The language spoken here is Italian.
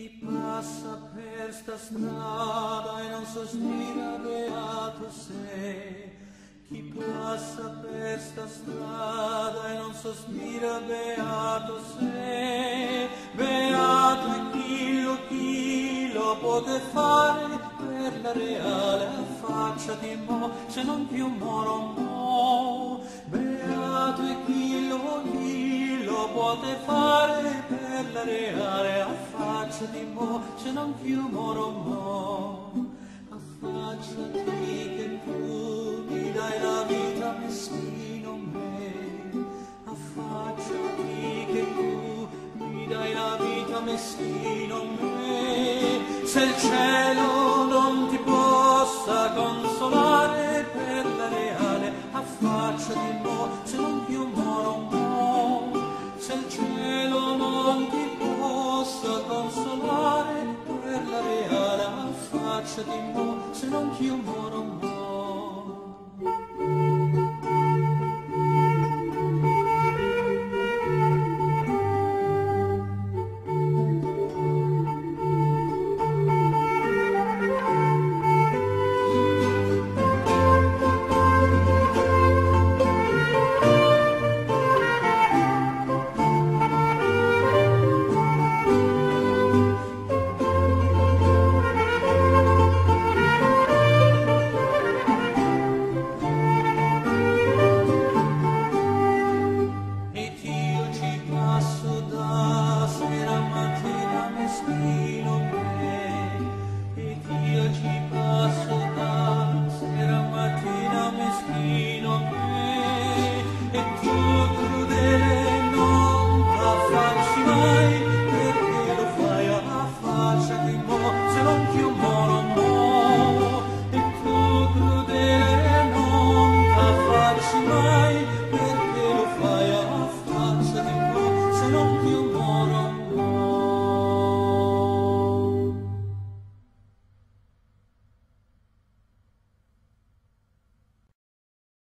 Chi passa per sta strada e non sospira beato sei. Chi passa per sta strada e non sospira beato sei. Beato e chi lo, chi lo pote fare per la reale affacciati mo, se non più moro mo. Beato e chi lo, chi lo pote fare per la reale affacciati mo, se non più moro mo. Affacciati che tu mi dai la vita meschino me. Affacciati che tu mi dai la vita meschino me. Se il cielo non ti possa consolare per la reale, affacciati mo, se non più moro mo. Se il cielo non ti possa consolare per la reale, affacciati mo, se non più moro mo.